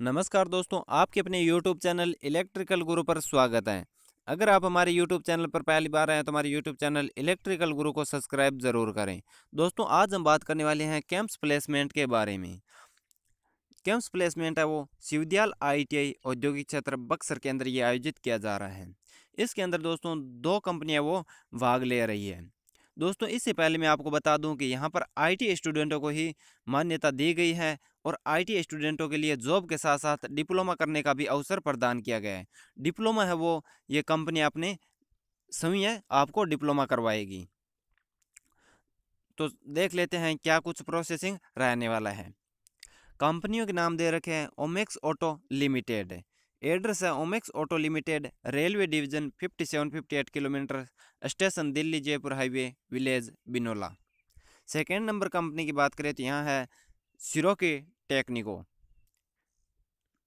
नमस्कार दोस्तों, आपके अपने YouTube चैनल इलेक्ट्रिकल गुरु पर स्वागत है। अगर आप हमारे YouTube चैनल पर पहली बार आए तो हमारे YouTube चैनल इलेक्ट्रिकल गुरु को सब्सक्राइब ज़रूर करें। दोस्तों, आज हम बात करने वाले हैं कैंप्स प्लेसमेंट के बारे में। कैंप्स प्लेसमेंट है वो शिवदयाल आई औद्योगिक क्षेत्र बक्सर के अंदर ये आयोजित किया जा रहा है। इसके अंदर दोस्तों, दो कंपनियाँ वो भाग ले रही है। दोस्तों, इससे पहले मैं आपको बता दूँ कि यहाँ पर आईटी स्टूडेंटों को ही मान्यता दी गई है और आईटी स्टूडेंटों के लिए जॉब के साथ साथ डिप्लोमा करने का भी अवसर प्रदान किया गया है। डिप्लोमा है वो, ये कंपनी अपने समय आपको डिप्लोमा करवाएगी। तो देख लेते हैं क्या कुछ प्रोसेसिंग रहने वाला है। कंपनियों के नाम दे रखे हैं ओमेक्स ऑटो लिमिटेड एड्रेस है Omax auto limited, railway division 5758 kilometre, station Delhi Jaipur highway, village Binola. Second number company की बात करें तो यहाँ है सिरोकी टेक्निको।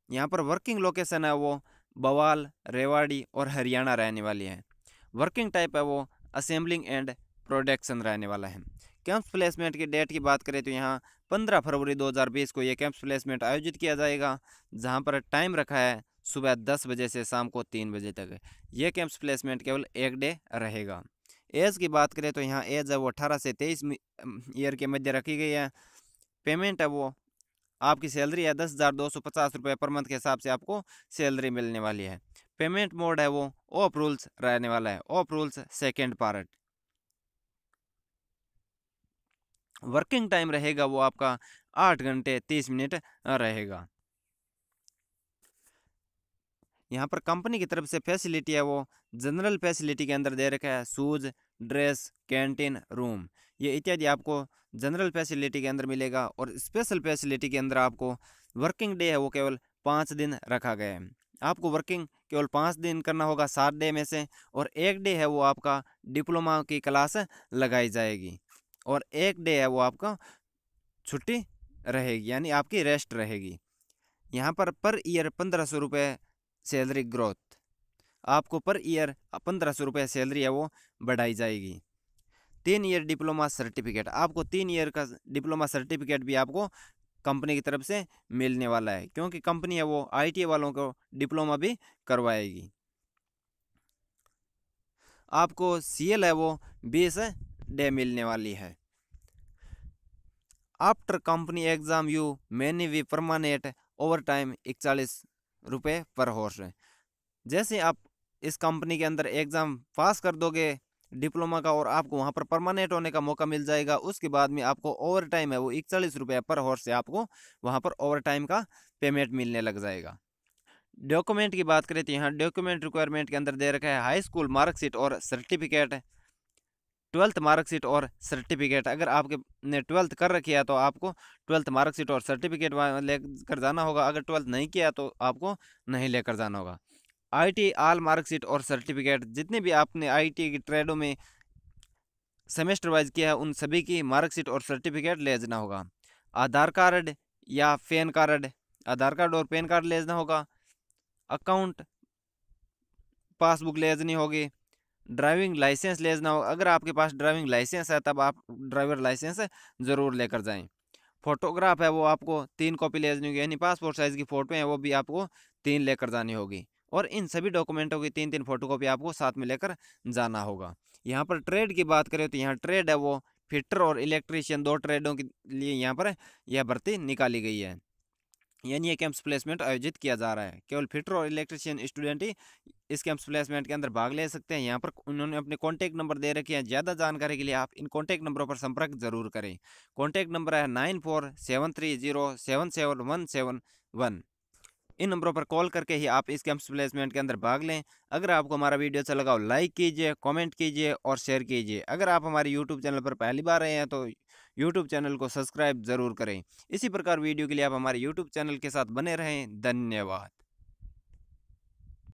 यहाँ पर वर्किंग लोकेशन है वो बवाल, रेवाड़ी और हरियाणा रहने वाली है। वर्किंग टाइप है वो असेंबलिंग एंड प्रोडक्शन रहने वाला है। कैंप्स प्लेसमेंट की डेट की बात करें तो यहाँ पंद्रह फरवरी 2020 को ये कैंप्स प्लेसमेंट आयोजित किया जाएगा, जहाँ पर टाइम रखा है सुबह दस बजे से शाम को तीन बजे तक ये कैंप्स प्लेसमेंट केवल एक डे रहेगा। एज की बात करें तो यहाँ एज है वो अठारह से तेईस ईयर के मध्य रखी गई है। पेमेंट है वो, आपकी सैलरी है दस हज़ार दो सौ पचास रुपये पर मंथ के हिसाब से आपको सैलरी मिलने वाली है। पेमेंट मोड है वो ऑफ़ रूल्स रहने वाला है। Of rules second part working time रहेगा वो आपका आठ घंटे तीस मिनट रहेगा। यहाँ पर कंपनी की तरफ़ से फैसिलिटी है वो, जनरल फैसिलिटी के अंदर दे रखा है, शूज़, ड्रेस, कैंटीन, रूम। ये इत्यादि आपको जनरल फैसिलिटी के अंदर मिलेगा और स्पेशल फैसिलिटी के अंदर आपको वर्किंग डे है वो केवल पाँच दिन रखा गया है। आपको वर्किंग केवल पाँच दिन करना होगा सात डे में से और एक डे है वो आपका डिप्लोमा की क्लास लगाई जाएगी और एक डे है वो आपका छुट्टी रहेगी, यानी आपकी रेस्ट रहेगी। यहाँ पर पर ईयर पंद्रह सौ रुपये सैलरी ग्रोथ। आपको पर ईयर पंद्रह सौ रुपये सैलरी है वो बढ़ाई जाएगी। तीन ईयर डिप्लोमा सर्टिफिकेट, आपको तीन ईयर का डिप्लोमा सर्टिफिकेट भी आपको कंपनी की तरफ़ से मिलने वाला है, क्योंकि कंपनी है वो आईटी वालों को डिप्लोमा भी करवाएगी। आपको सीएल है वो बीस डे मिलने वाली है। After company exam you many we permanent overtime इकतालीस रुपये पर हॉर्स है जैसे आप इस कंपनी के अंदर एग्ज़ाम पास कर दोगे, डिप्लोमा का और आपको वहाँ पर परमानेंट होने का मौका मिल जाएगा, उसके बाद में आपको ओवर टाइम है वो इकतालीस रुपये पर हॉर्स से आपको वहाँ पर ओवर टाइम का पेमेंट मिलने लग जाएगा। डॉक्यूमेंट की बात करें तो यहाँ डॉक्यूमेंट रिक्वायरमेंट के अंदर दे रखा है हाई स्कूल मार्कशीट और सर्टिफिकेट। ट्वेल्थ मार्कशीट और सर्टिफिकेट। अगर आपके ने ट्वेल्थ कर रखी है तो आपको ट्वेल्थ मार्कशीट और सर्टिफिकेट लेकर जाना होगा। अगर ट्वेल्थ नहीं किया तो आपको नहीं लेकर जाना होगा। आईटी आल मार्कशीट और सर्टिफिकेट, जितने भी आपने आईटी की ट्रेडों में सेमेस्टर वाइज किया है, उन सभी की मार्कशीट और सर्टिफिकेट ले जाना होगा। आधार कार्ड या पैन कार्ड, आधार कार्ड और पैन कार्ड ले जाना होगा। अकाउंट, पासबुक ले जानी होगी। ड्राइविंग लाइसेंस ले जाना होगा अगर आपके पास ड्राइविंग लाइसेंस है, तब आप ड्राइवर लाइसेंस ज़रूर लेकर जाएँ। फोटोग्राफ है, वो आपको तीन कॉपी ले जानी होगी, यानी पासपोर्ट साइज़ की फ़ोटो है, वो भी आपको तीन लेकर जानी होगी। और इन सभी डॉक्यूमेंटों की तीन तीन फ़ोटो कॉपी आपको साथ में लेकर जाना होगा। यहाँ पर ट्रेड की बात करें तो यहाँ ट्रेड है, वो फिटर और इलेक्ट्रीशियन दो ट्रेडों के लिए यहाँ पर यह भर्ती निकाली गई है। यानी ये कैंप्स प्लेसमेंट आयोजित किया जा रहा है। केवल फिटर और इलेक्ट्रिशियन स्टूडेंट ही इस कैंप्स प्लेसमेंट के अंदर भाग ले सकते हैं। यहाँ पर उन्होंने अपने कॉन्टैक्ट नंबर दे रखे हैं। ज़्यादा जानकारी के लिए आप इन कॉन्टैक्ट नंबरों पर संपर्क ज़रूर करें। कॉन्टैक्ट नंबर है nine four seven three zero seven seven one seven one. इन नंबरों पर कॉल करके ही आप इस कैंप्स प्लेसमेंट के अंदर भाग लें। अगर आपको हमारा वीडियो अच्छा लगा हो, लाइक कीजिए, कमेंट कीजिए और शेयर कीजिए। अगर आप हमारे यूट्यूब चैनल पर पहली बार आए हैं तो यूट्यूब चैनल को सब्सक्राइब ज़रूर करें। इसी प्रकार वीडियो के लिए आप हमारे यूट्यूब चैनल के साथ बने रहें। धन्यवाद।